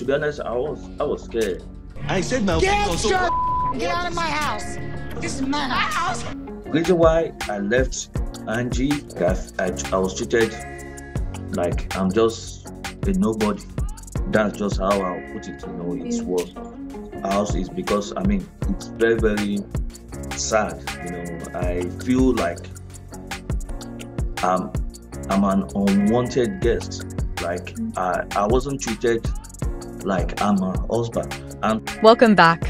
to be honest, I was I was scared. I said my Get opinion, so get out of my house. This is my house. reason why I left Angie, that I, I was treated like I'm just a nobody. That's just how I'll put it. You know, it was house is because I mean it's very very sad. You know, I feel like I'm I'm an unwanted guest. Like I I wasn't treated like I'm a husband. And Welcome back.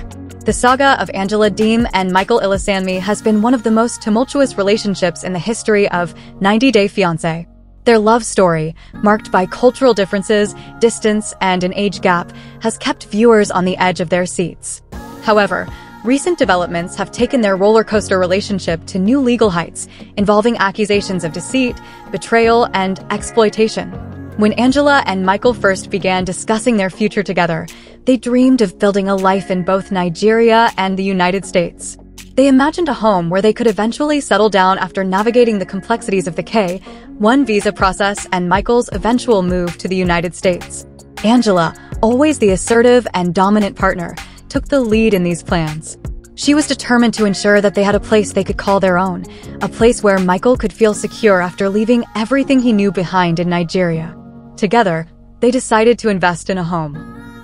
The saga of Angela Deem and Michael Ilesanmi has been one of the most tumultuous relationships in the history of 90 Day Fiancé. Their love story, marked by cultural differences, distance, and an age gap, has kept viewers on the edge of their seats. However, recent developments have taken their roller coaster relationship to new legal heights, involving accusations of deceit, betrayal, and exploitation. When Angela and Michael first began discussing their future together, they dreamed of building a life in both Nigeria and the United States. They imagined a home where they could eventually settle down after navigating the complexities of the K-1 visa process and Michael's eventual move to the United States. Angela, always the assertive and dominant partner, took the lead in these plans. She was determined to ensure that they had a place they could call their own, a place where Michael could feel secure after leaving everything he knew behind in Nigeria. Together, they decided to invest in a home.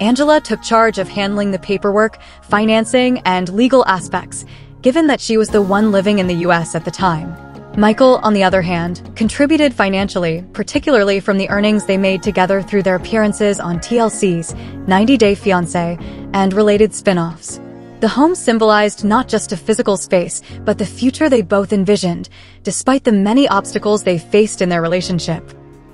Angela took charge of handling the paperwork, financing, and legal aspects, given that she was the one living in the US at the time. Michael, on the other hand, contributed financially, particularly from the earnings they made together through their appearances on TLC's 90 Day Fiancé and related spin-offs. The home symbolized not just a physical space, but the future they both envisioned, despite the many obstacles they faced in their relationship.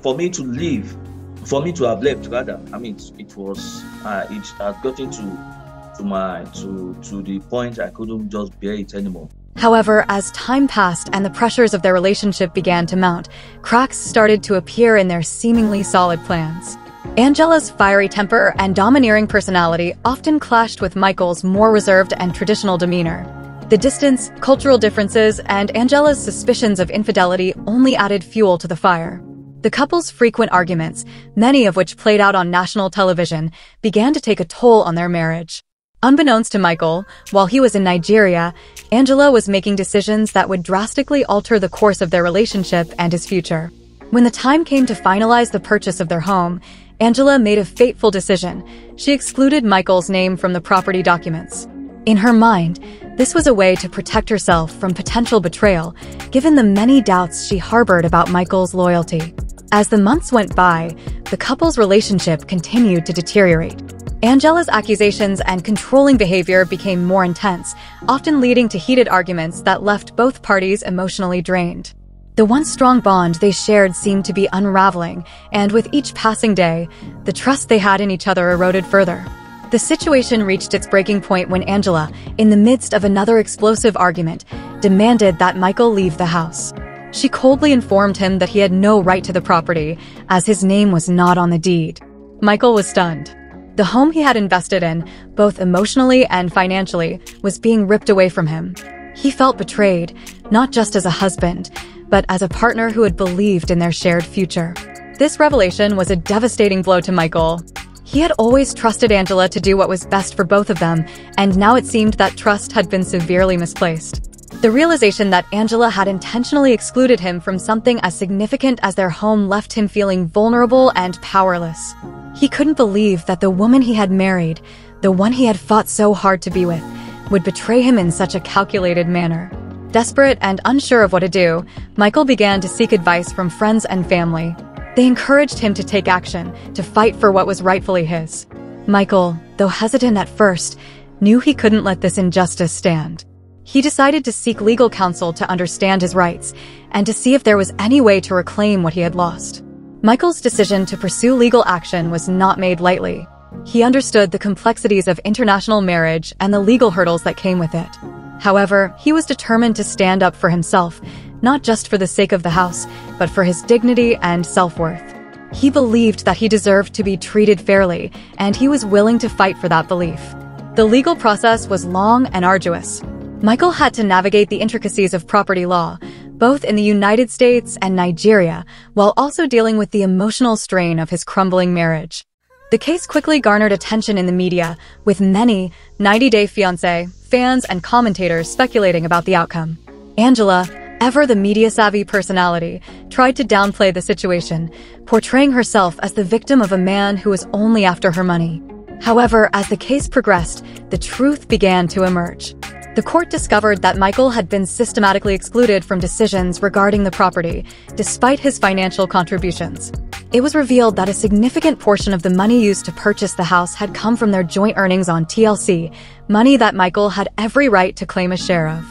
for me to leave, for me to have left rather, I mean it, it was uh, it had gotten to to my to to the point I couldn't just bear it anymore. However, as time passed and the pressures of their relationship began to mount, cracks started to appear in their seemingly solid plans. Angela's fiery temper and domineering personality often clashed with Michael's more reserved and traditional demeanor. The distance, cultural differences, and Angela's suspicions of infidelity only added fuel to the fire. The couple's frequent arguments, many of which played out on national television, began to take a toll on their marriage. Unbeknownst to Michael, while he was in Nigeria, Angela was making decisions that would drastically alter the course of their relationship and his future. When the time came to finalize the purchase of their home, Angela made a fateful decision. She excluded Michael's name from the property documents. In her mind, this was a way to protect herself from potential betrayal, given the many doubts she harbored about Michael's loyalty. As the months went by, the couple's relationship continued to deteriorate. Angela's accusations and controlling behavior became more intense, often leading to heated arguments that left both parties emotionally drained. The once strong bond they shared seemed to be unraveling, and with each passing day, the trust they had in each other eroded further. The situation reached its breaking point when Angela, in the midst of another explosive argument, demanded that Michael leave the house. She coldly informed him that he had no right to the property, as his name was not on the deed. Michael was stunned. The home he had invested in, both emotionally and financially, was being ripped away from him. He felt betrayed, not just as a husband, but as a partner who had believed in their shared future. This revelation was a devastating blow to Michael. He had always trusted Angela to do what was best for both of them, and now it seemed that trust had been severely misplaced. The realization that Angela had intentionally excluded him from something as significant as their home left him feeling vulnerable and powerless. He couldn't believe that the woman he had married, the one he had fought so hard to be with, would betray him in such a calculated manner. Desperate and unsure of what to do, Michael began to seek advice from friends and family. They encouraged him to take action, to fight for what was rightfully his. Michael, though hesitant at first, knew he couldn't let this injustice stand. He decided to seek legal counsel to understand his rights and to see if there was any way to reclaim what he had lost. Michael's decision to pursue legal action was not made lightly. He understood the complexities of international marriage and the legal hurdles that came with it. However, he was determined to stand up for himself, not just for the sake of the house, but for his dignity and self-worth. He believed that he deserved to be treated fairly, and he was willing to fight for that belief. The legal process was long and arduous. Michael had to navigate the intricacies of property law, both in the United States and Nigeria, while also dealing with the emotional strain of his crumbling marriage. The case quickly garnered attention in the media, with many 90 Day Fiancé fans and commentators speculating about the outcome. Angela, ever the media-savvy personality, tried to downplay the situation, portraying herself as the victim of a man who was only after her money. However, as the case progressed, the truth began to emerge. The court discovered that Michael had been systematically excluded from decisions regarding the property, despite his financial contributions. It was revealed that a significant portion of the money used to purchase the house had come from their joint earnings on TLC, money that Michael had every right to claim a share of.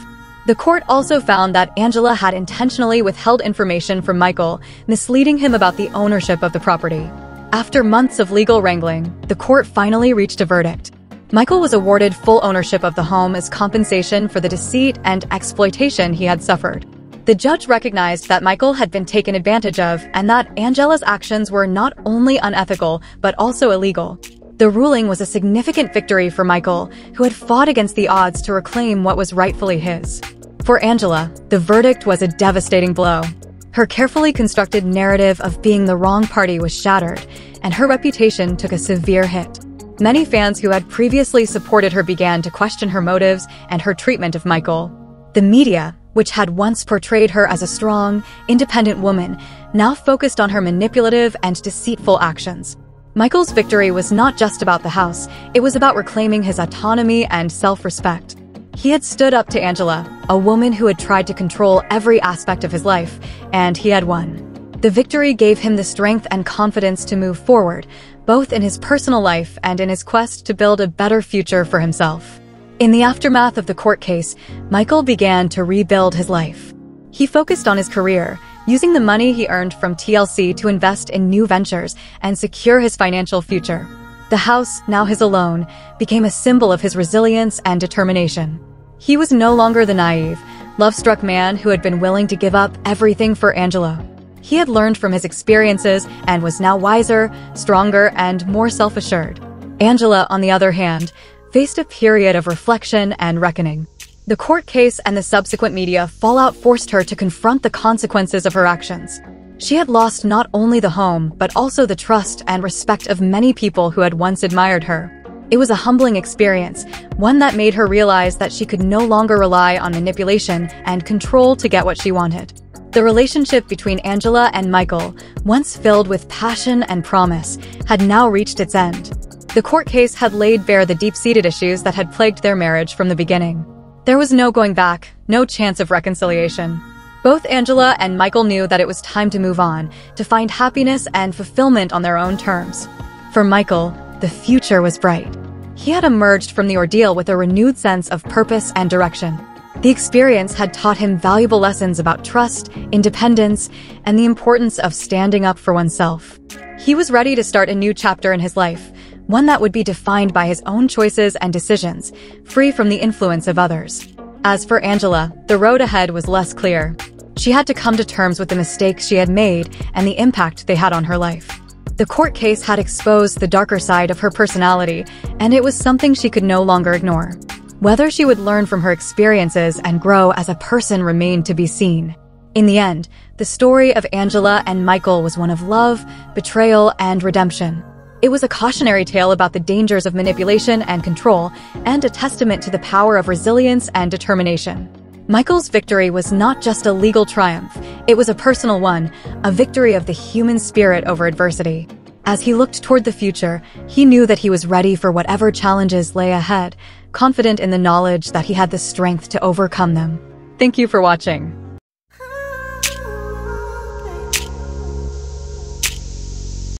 The court also found that Angela had intentionally withheld information from Michael, misleading him about the ownership of the property. After months of legal wrangling, the court finally reached a verdict. Michael was awarded full ownership of the home as compensation for the deceit and exploitation he had suffered. The judge recognized that Michael had been taken advantage of and that Angela's actions were not only unethical, but also illegal. The ruling was a significant victory for Michael, who had fought against the odds to reclaim what was rightfully his. For Angela, the verdict was a devastating blow. Her carefully constructed narrative of being the wrong party was shattered, and her reputation took a severe hit. Many fans who had previously supported her began to question her motives and her treatment of Michael. The media, which had once portrayed her as a strong, independent woman, now focused on her manipulative and deceitful actions. Michael's victory was not just about the house, it was about reclaiming his autonomy and self-respect. He had stood up to Angela, a woman who had tried to control every aspect of his life, and he had won. The victory gave him the strength and confidence to move forward, both in his personal life and in his quest to build a better future for himself. In the aftermath of the court case, Michael began to rebuild his life. He focused on his career, using the money he earned from TLC to invest in new ventures and secure his financial future. The house, now his alone, became a symbol of his resilience and determination. He was no longer the naive, love-struck man who had been willing to give up everything for Angela. He had learned from his experiences and was now wiser, stronger, and more self-assured. Angela, on the other hand, faced a period of reflection and reckoning. The court case and the subsequent media fallout forced her to confront the consequences of her actions. She had lost not only the home, but also the trust and respect of many people who had once admired her. It was a humbling experience, one that made her realize that she could no longer rely on manipulation and control to get what she wanted. The relationship between Angela and Michael, once filled with passion and promise, had now reached its end. The court case had laid bare the deep-seated issues that had plagued their marriage from the beginning. There was no going back, no chance of reconciliation. Both Angela and Michael knew that it was time to move on, to find happiness and fulfillment on their own terms. For Michael, the future was bright. He had emerged from the ordeal with a renewed sense of purpose and direction. The experience had taught him valuable lessons about trust, independence, and the importance of standing up for oneself. He was ready to start a new chapter in his life, one that would be defined by his own choices and decisions, free from the influence of others. As for Angela, the road ahead was less clear. She had to come to terms with the mistakes she had made and the impact they had on her life. The court case had exposed the darker side of her personality, and it was something she could no longer ignore. Whether she would learn from her experiences and grow as a person remained to be seen. In the end, the story of Angela and Michael was one of love, betrayal, and redemption. It was a cautionary tale about the dangers of manipulation and control, and a testament to the power of resilience and determination. Michael's victory was not just a legal triumph, it was a personal one, a victory of the human spirit over adversity. As he looked toward the future, he knew that he was ready for whatever challenges lay ahead, confident in the knowledge that he had the strength to overcome them. Thank you for watching.